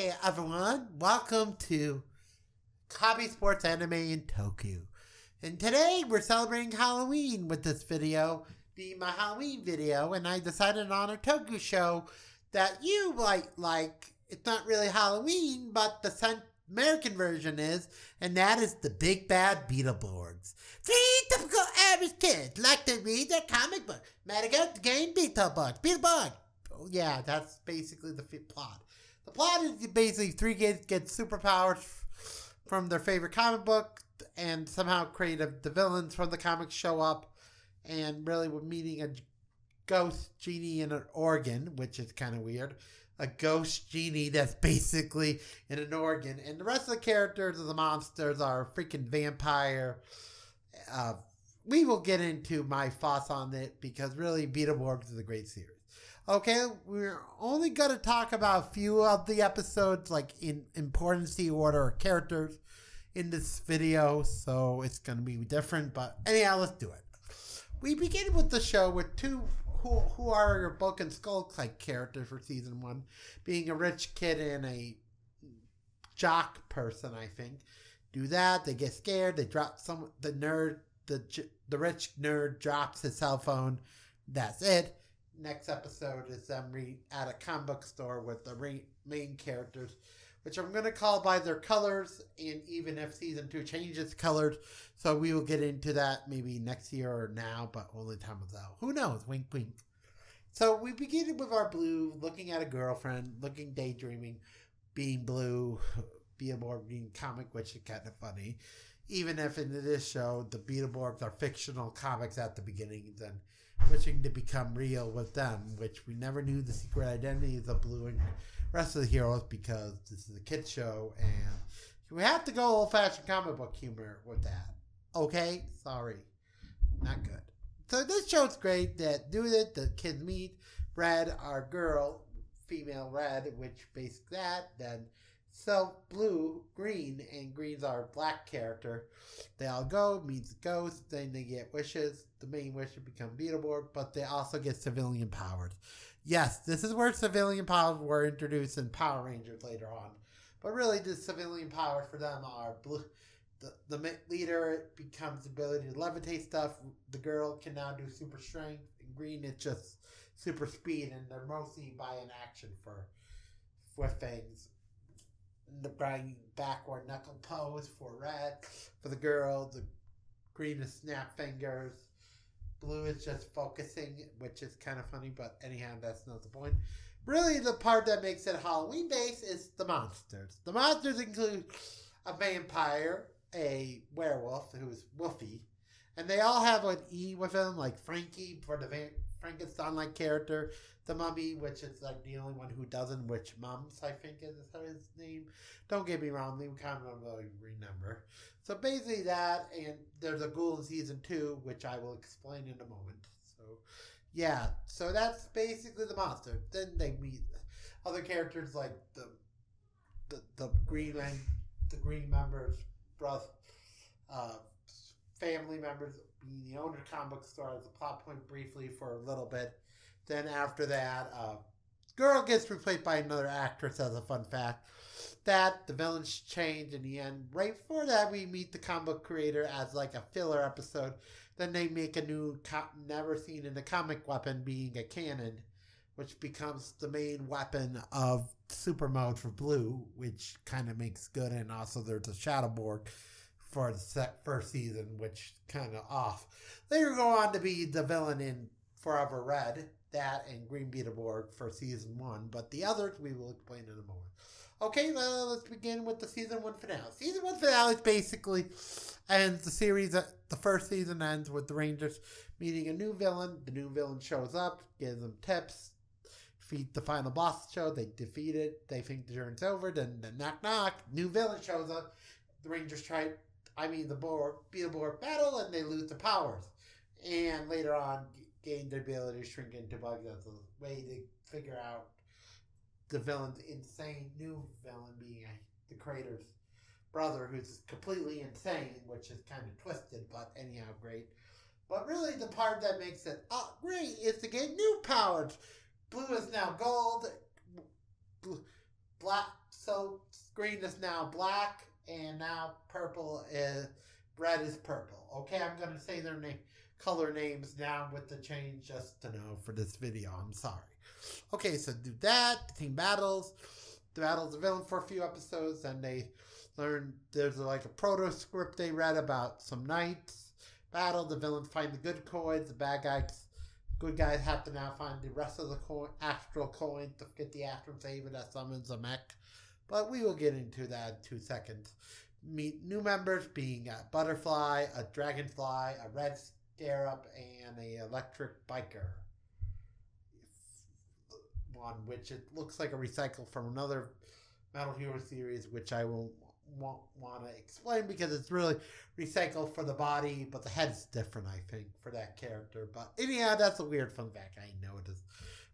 Hey everyone, welcome to Hobby Sports Anime in Tokyo. And today we're celebrating Halloween with this video, being my Halloween video, and I decided on a Toku show that you might like. It's not really Halloween, but the American version is, and that is the Big Bad Beetleborgs. Three typical average kids like to read their comic book, Madagascar game Beetleborgs, Beetleborg. Oh, yeah, that's basically the plot. The plot is basically three kids get superpowers from their favorite comic book, and somehow creative the villains from the comics show up, and really we're meeting a ghost genie in an organ, which is kind of weird. A ghost genie that's basically in an organ, and the rest of the characters of the monsters are freaking vampire. Uh, we will get into my thoughts on it because really Beetleborgs is a great series. Okay, we're only going to talk about a few of the episodes, like in importance order or characters in this video, so it's going to be different. But anyhow, let's do it. We begin with the show with two who who are your Bulk and Skull like characters for season one, being a rich kid and a jock person. I think do that. They get scared. They drop some the nerd the the rich nerd drops his cell phone. That's it next episode is them re- at a comic book store with the re- main characters, which I'm going to call by their colors, and even if season two changes colors, so we will get into that maybe next year or now, but only time will tell. Who knows? Wink, wink. So we begin with our blue, looking at a girlfriend, looking daydreaming, being blue, Beetleborg being comic, which is kind of funny. Even if in this show the Beetleborgs are fictional comics at the beginning, then wishing to become real with them, which we never knew the secret identities of the Blue and rest of the heroes because this is a kids show and we have to go old fashioned comic book humor with that. Okay, sorry, not good. So this show's great. That do it. The kids meet. Red, our girl, female Red, which basically that. Then so blue, green, and green's our black character. They all go, meet the ghost, then they get wishes. The main wish to become Beetleborg, but they also get civilian powers. Yes, this is where civilian powers were introduced in Power Rangers later on. But really, the civilian powers for them are blue. The, the leader becomes the ability to levitate stuff. The girl can now do super strength. And green, it's just super speed, and they're mostly by an action for with things the bright backward knuckle pose for red for the girl. The green is snap fingers. Blue is just focusing, which is kind of funny, but anyhow, that's not the point. Really, the part that makes it Halloween based is the monsters. The monsters include a vampire, a werewolf who's Wolfie, and they all have an E with them, like Frankie for the van- Frankenstein like character, the mummy, which is like the only one who doesn't, which mums, I think is his name. Don't get me wrong, we kind of really remember. So basically that, and there's a ghoul in season two, which I will explain in a moment. So yeah, so that's basically the monster. Then they meet other characters like the the, the green the green members, brother, uh, family members being the owner comic book store as a plot point briefly for a little bit. Then after that, uh, girl gets replaced by another actress as a fun fact. That the villains change in the end. Right before that, we meet the comic creator as like a filler episode. Then they make a new, co- never seen in the comic weapon being a cannon, which becomes the main weapon of super mode for blue, which kind of makes good. And also, there's a Shadowborg for the first season, which kind of off. They go on to be the villain in Forever Red, that and Green Beetleborg for season one, but the others we will explain in a moment. Okay, well, let's begin with the season one finale. Season one finale is basically ends the series. Uh, the first season ends with the Rangers meeting a new villain. The new villain shows up, gives them tips, defeat the final boss show. They defeat it. They think the journey's over. Then, then knock knock, new villain shows up. The Rangers try, I mean the board, Beetleborg battle, and they lose the powers. And later on, gain the ability to shrink into bugs as a way to figure out the villain's insane new villain being uh, the creator's brother who's completely insane, which is kind of twisted, but anyhow, great. But really, the part that makes it oh, great is to get new powers. Blue is now gold. Black So green is now black, and now purple is red is purple. Okay, I'm gonna say their name color names now with the change just to know for this video. I'm sorry. Okay, so do that. Team battles. The battle's a villain for a few episodes, and they learn there's like a proto script they read about some knights battle. The villains find the good coins. The bad guys, good guys have to now find the rest of the coin, astral coin to get the astral saber that summons a mech. But we will get into that in two seconds. Meet new members being a butterfly, a dragonfly, a red scarab, and a electric biker. One which it looks like a recycle from another Metal Hero series, which I will won't want to explain because it's really recycled for the body, but the head's different, I think, for that character. But anyhow, that's a weird fun fact. I know it is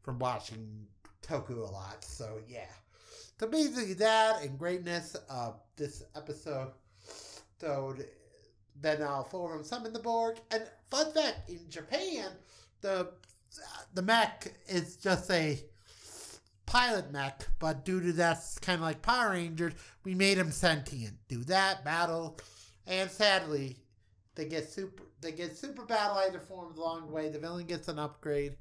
from watching Toku a lot. So yeah. So basically that and greatness of this episode. So then I'll forward summon the Borg. And fun fact, in Japan, the the mech is just a pilot mech, but due to that's kind of like Power Rangers, we made him sentient. Do that battle, and sadly, they get super they get super battle either forms along the way. The villain gets an upgrade.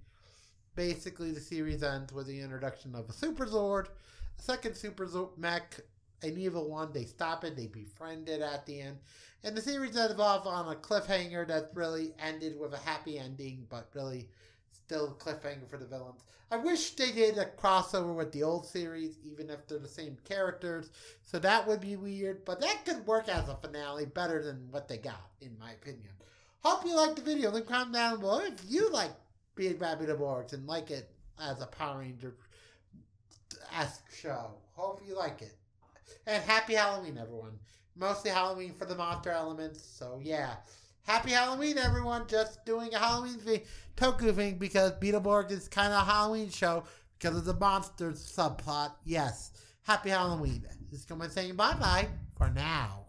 Basically, the series ends with the introduction of a Super Zord, second Super mech, an evil one. They stop it. They befriend it at the end, and the series evolved on a cliffhanger that really ended with a happy ending, but really still cliffhanger for the villains. I wish they did a crossover with the old series, even if they're the same characters. So that would be weird, but that could work as a finale better than what they got, in my opinion. Hope you liked the video. A comment down below if you like Beetleborgs and like it as a Power Ranger esque show. Hope you like it. And happy Halloween, everyone. Mostly Halloween for the monster elements. So yeah. Happy Halloween, everyone. Just doing a Halloween thing, Toku thing because Beetleborg is kind of a Halloween show because of the monster subplot. Yes. Happy Halloween. This is Coleman saying bye bye for now.